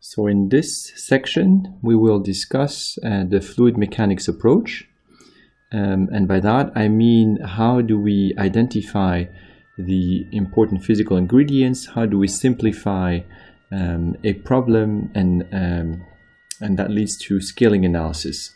So in this section, we will discuss uh, the fluid mechanics approach. Um, and by that, I mean, how do we identify the important physical ingredients? How do we simplify um, a problem? And, um, and that leads to scaling analysis.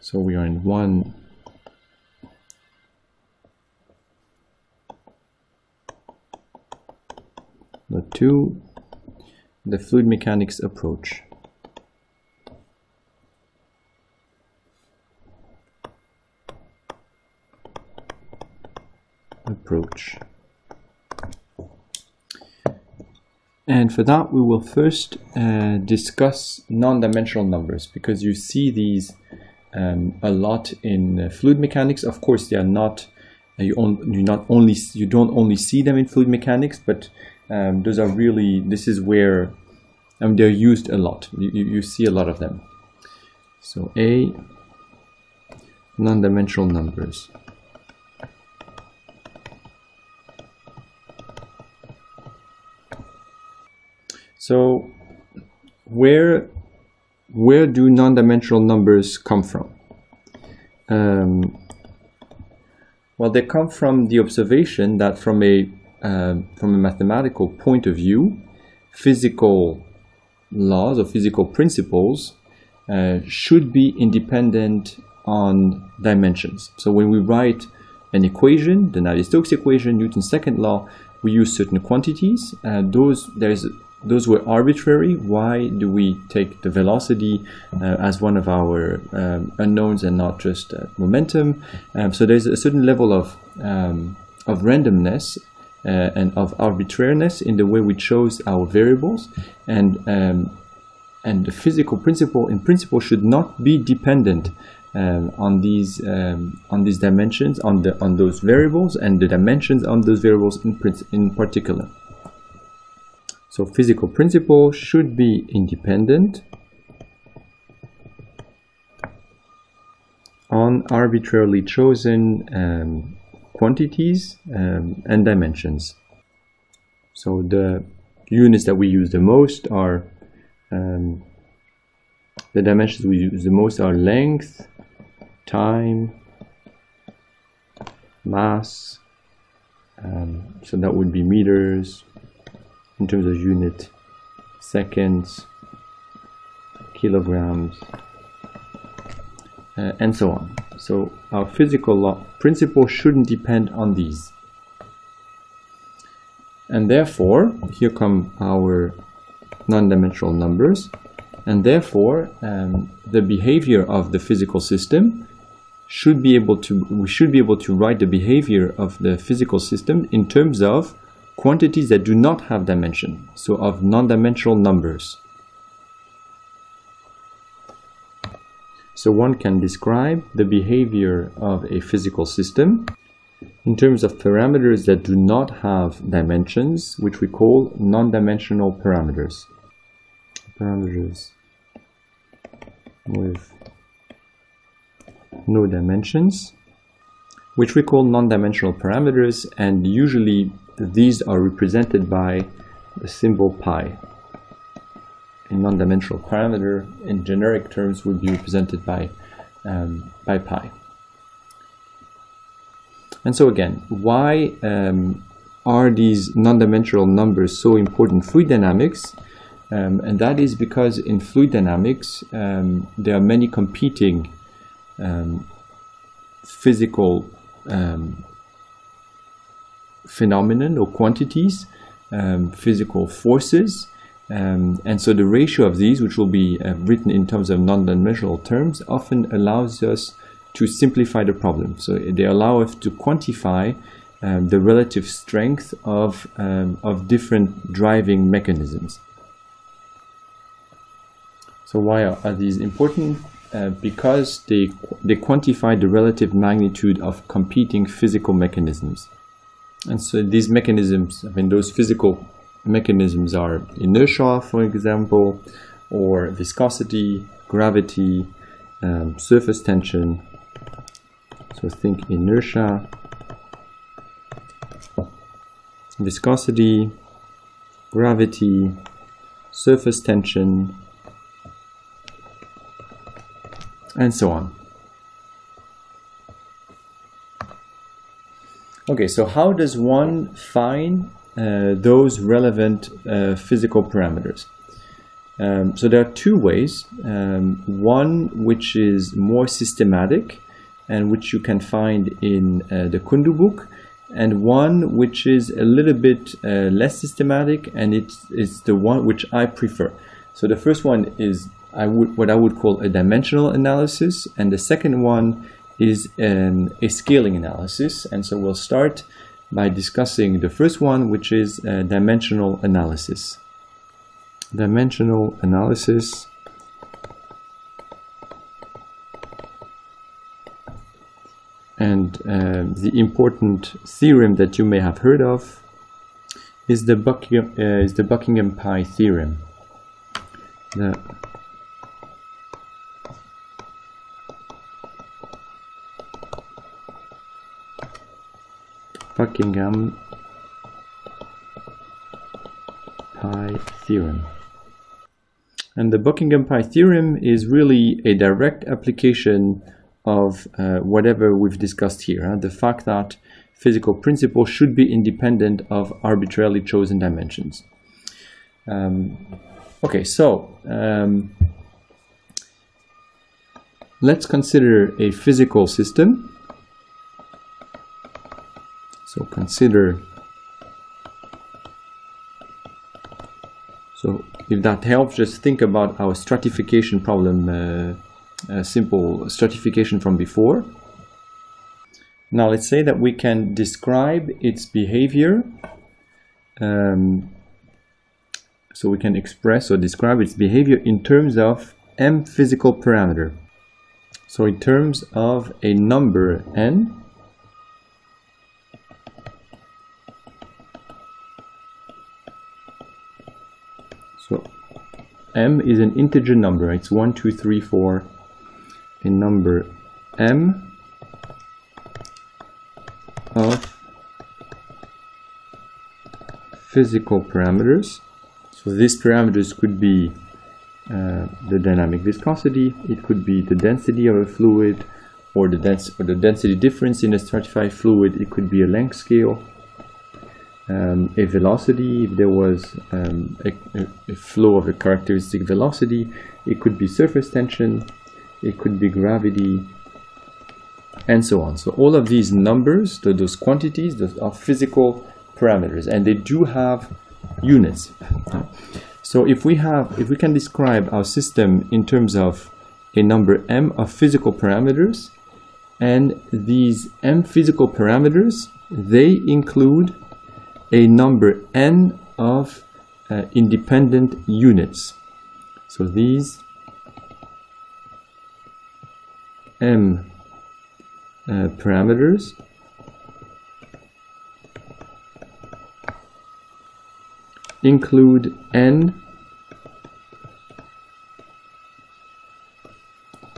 So we are in one Number two, the fluid mechanics approach. Approach. And for that, we will first uh, discuss non-dimensional numbers because you see these um, a lot in uh, fluid mechanics. Of course, they are not. Uh, you, on, you not only you don't only see them in fluid mechanics, but um, those are really this is where um, they're used a lot. You, you see a lot of them. So a non-dimensional numbers. So where where do non-dimensional numbers come from? Um, well they come from the observation that from a um, from a mathematical point of view, physical laws or physical principles uh, should be independent on dimensions. So when we write an equation, the Navier-Stokes equation, Newton's second law, we use certain quantities. Uh, those there's those were arbitrary. Why do we take the velocity uh, as one of our um, unknowns and not just uh, momentum? Um, so there's a certain level of um, of randomness uh, and of arbitrariness in the way we chose our variables. And um, and the physical principle in principle should not be dependent um, on these um, on these dimensions on the on those variables and the dimensions on those variables in in particular. So physical principle should be independent on arbitrarily chosen um, quantities um, and dimensions. So the units that we use the most are um, the dimensions we use the most are length, time, mass. Um, so that would be meters in terms of unit, seconds, kilograms, uh, and so on. So our physical law principle shouldn't depend on these. And therefore, here come our non-dimensional numbers. And therefore, um, the behavior of the physical system should be able to, we should be able to write the behavior of the physical system in terms of quantities that do not have dimension, so of non-dimensional numbers. So one can describe the behavior of a physical system in terms of parameters that do not have dimensions, which we call non-dimensional parameters. Parameters with no dimensions, which we call non-dimensional parameters, and usually these are represented by the symbol pi a non-dimensional parameter in generic terms would be represented by, um, by pi. And so again, why um, are these non-dimensional numbers so important in fluid dynamics? Um, and that is because in fluid dynamics, um, there are many competing um, physical um, phenomenon or quantities, physical forces um, and so the ratio of these, which will be uh, written in terms of non-dimensional terms, often allows us to simplify the problem. So they allow us to quantify um, the relative strength of, um, of different driving mechanisms. So why are, are these important? Uh, because they, they quantify the relative magnitude of competing physical mechanisms. And so these mechanisms, I mean, those physical mechanisms are inertia, for example, or viscosity, gravity, um, surface tension. So think inertia, viscosity, gravity, surface tension, and so on. Okay, so how does one find those relevant uh, physical parameters? Um, so there are two ways. Um, one which is more systematic and which you can find in uh, the Kundu book, and one which is a little bit uh, less systematic and it's, it's the one which I prefer. So the first one is I would what I would call a dimensional analysis, and the second one is um, a scaling analysis. And so we'll start by discussing the first one, which is dimensional analysis. Dimensional analysis. And uh, the important theorem that you may have heard of is the Buckingham, uh, is the Buckingham Pi theorem. The Buckingham Pi theorem. And the Buckingham Pi theorem is really a direct application of uh, whatever we've discussed here. Huh? The fact that physical principles should be independent of arbitrarily chosen dimensions. Um, okay, so um, let's consider a physical system so consider, so if that helps, just think about our stratification problem, uh, a simple stratification from before. Now let's say that we can describe its behavior. Um, so we can express or describe its behavior in terms of m physical parameter. So in terms of a number n m is an integer number. It's 1, 2, 3, 4. A number m of physical parameters. So these parameters could be uh, the dynamic viscosity, it could be the density of a fluid, or the, dens or the density difference in a stratified fluid, it could be a length scale, um, a velocity, if there was um, a, a, flow of a characteristic velocity, it could be surface tension, it could be gravity, and so on. So all of these numbers, those quantities, those are physical parameters, and they do have units. So if we have, if we can describe our system in terms of a number m of physical parameters, and these m physical parameters, they include a number n of uh, independent units. So these m uh, parameters include n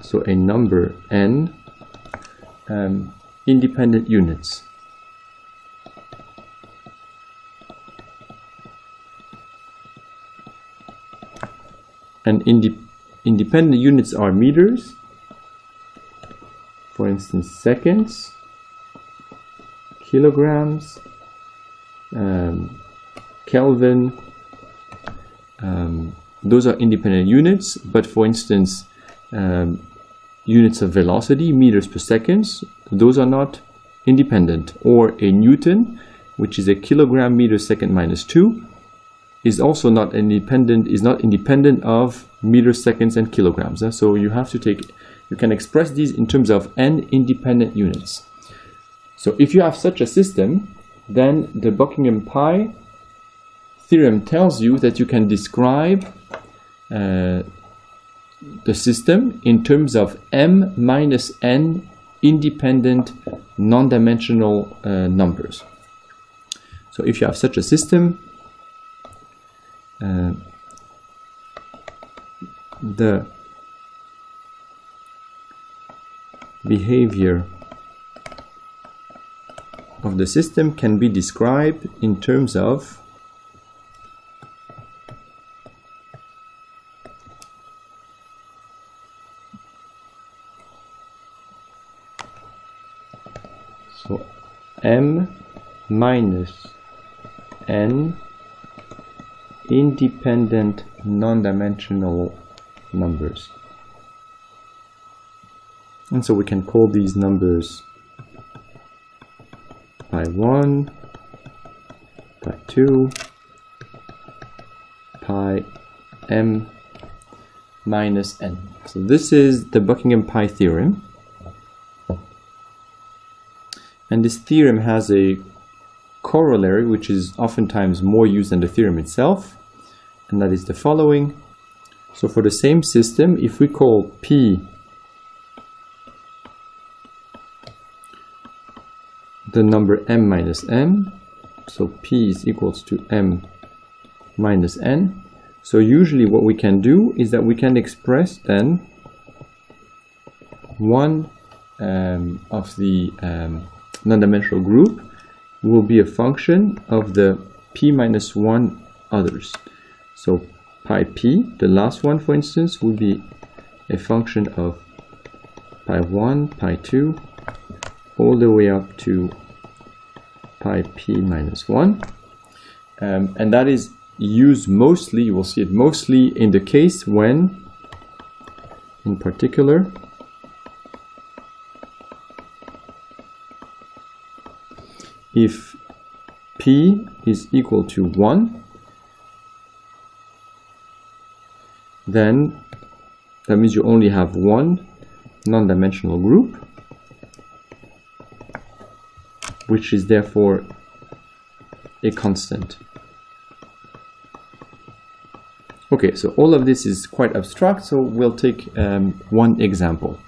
so a number n um, independent units and inde independent units are meters. For instance seconds kilograms um, Kelvin um, those are independent units but for instance um, units of velocity meters per seconds those are not independent. Or a Newton which is a kilogram meter second minus 2 is also not independent is not independent of meters, seconds, and kilograms. Uh, so you have to take you can express these in terms of n independent units. So if you have such a system, then the Buckingham Pi theorem tells you that you can describe uh, the system in terms of m minus n independent non-dimensional uh, numbers. So if you have such a system, uh, the behavior of the system can be described in terms of so m minus n independent non-dimensional numbers. And so we can call these numbers pi 1, pi 2, pi m minus n. So this is the Buckingham pi theorem. And this theorem has a corollary, which is oftentimes more used than the theorem itself, and that is the following. So for the same system, if we call P the number m minus n, so P is equals to m minus n, so usually what we can do is that we can express then one um, of the um, non-dimensional group will be a function of the p minus 1 others. So pi p, the last one for instance, will be a function of pi 1, pi 2, all the way up to pi p minus 1. Um, and that is used mostly, you will see it mostly in the case when, in particular, if p is equal to 1 then that means you only have one non-dimensional group which is therefore a constant. Okay so all of this is quite abstract so we'll take um, one example